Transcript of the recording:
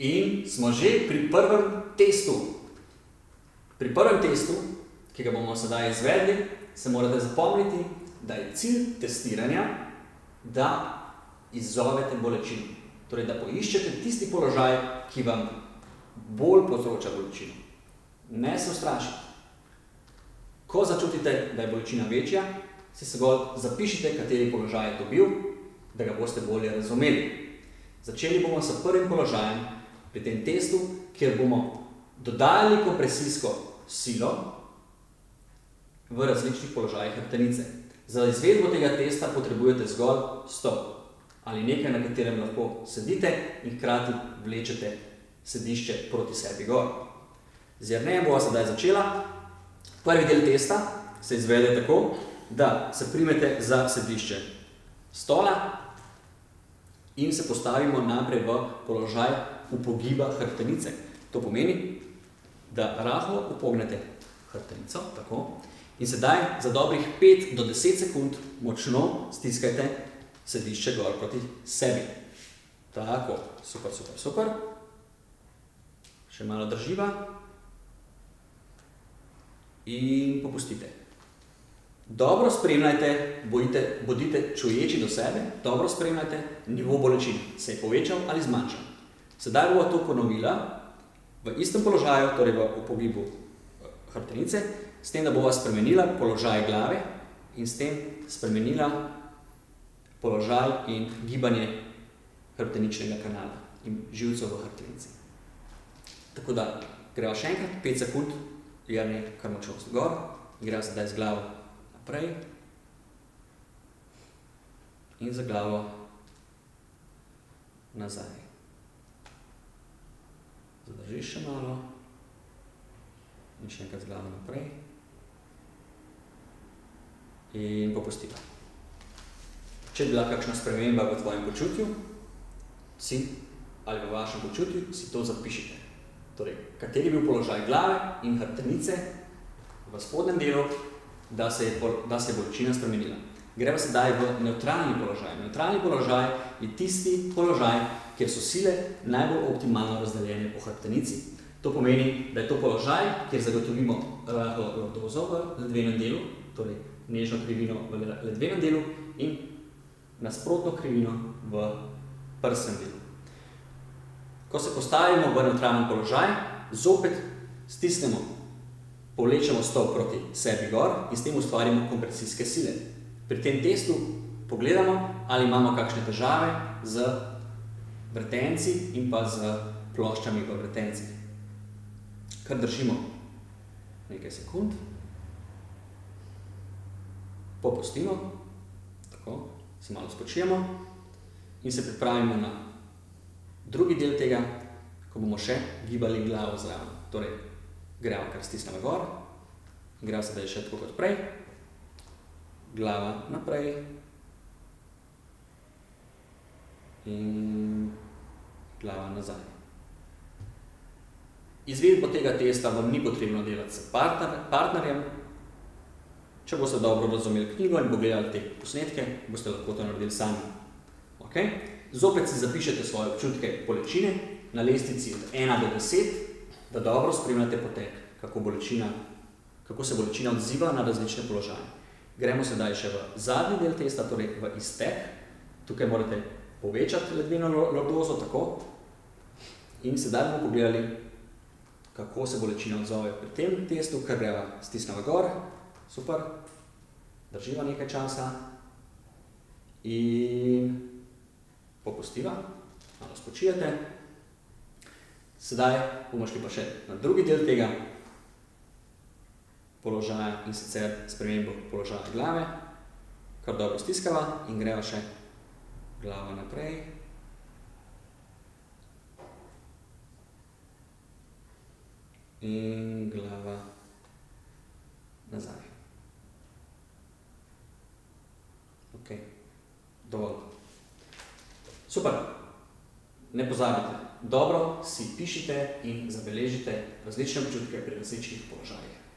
In smo že pri prvem testu. Pri prvem testu, ki ga bomo sedaj izvedli, se morate zapomniti, da je cilj testiranja, da izzovete bolečino. Torej, da poiščete tisti položaj, ki vam bolj povzroča bolečino. Ne se ustrašiti. Ko začutite, da je bolečina večja, si zgolj zapišite, kateri položaj je to bil, da ga boste bolje razumeli. Začeli bomo s prvim položajem pri tem testu, kjer bomo dodajali kompresijsko silo v različnih položajih hrbtenice. Za izvedbo tega testa potrebujete zgolj stol ali nekaj, na katerem lahko sedite in hkrati vlečete sedišče proti sebi gor. Z Jernejem bova sedaj začela. Prvi del testa se izvede tako, da se primete za sedišče stola in se postavimo najprej v položaj upogiba hrbtenice. To pomeni, da rahlo upognete hrbtenico, tako, in sedaj za dobrih pet do deset sekund močno stiskajte sedišče gor proti sebi. Tako, super, super, super. Še malo drživa. In popustite. Dobro spremljajte, bojite, bodite čuječi do sebe, dobro spremljajte nivo bolečine. Se je povečal ali zmanjšal. Sedaj bova to ponovila v istem položaju, torej v upogibu eh, hrbtenice, s tem, da bova spremenila položaj glave in s tem spremenila položaj in gibanje hrbteničnega kanala in živcev v hrbtenici. Tako da greva še enkrat, 5 sekund, Jernej kar močno gor, greva sedaj z glavo naprej in za glavo nazaj. Zadržiš še malo in še enkrat z glavo naprej in popustiva. Če je bila kakšna sprememba v tvojem počutju, si ali v vašem počutju, si to zapišite. Torej, kateri je bil položaj glave in hrbtenice v spodnjem delu da se je, da se je bolečina spremenila. Gremo sedaj v neutralni položaj. Neutralni položaj je tisti položaj, kjer so sile najbolj optimalno razdeljene po hrbtenici. To pomeni, da je to položaj, kjer zagotovimo rahlo lordozo v ledvenem delu, torej nežno krivino v ledvenem delu in nasprotno krivino v prsnem delu. Ko se postavimo v neutralni položaj, zopet stisnemo povlečemo stol proti sebi gor in s tem ustvarimo kompresijske sile. Pri tem testu pogledamo, ali imamo kakšne težave z vretenci in pa z ploščami v vretencih. Kar držimo nekaj sekund, popustimo, tako, se malo spočijemo in se pripravimo na drugi del tega, ko bomo še gibali glavo zraven. Torej, gremo kar stisnemo gor, gremo sedaj še tako kot prej, glava naprej in glava nazaj. Izvedbo tega testa vam ni potrebno delati s partner, partnerjem. Če boste dobro razumeli knjigo in pogledali te posnetke, boste lahko to naredili sami. Okay? Zopet si zapišete svoje občutke bolečine na lestvici od 1 do 10, da dobro spremljate potek, kako, bolečina, kako se bolečina odziva na različne položaje. Gremo sedaj še v zadnji del testa, torej v iztek. Tukaj morate povečati ledvino lordozo, tako. In sedaj bomo pogledali, kako se bolečina odzove pri tem testu, kar greva stisneva gor, super, drživa nekaj časa in popustiva, malo spočijete. Sedaj bomo šli pa še na drugi del tega položaja in sicer spremembo položaja glave, kar dobro stiskava in greva še glava naprej. In glava nazaj. Ok, dovolj. Super, ne pozabite dobro si pišite in zabeležite različne občutke pri različnih položajih.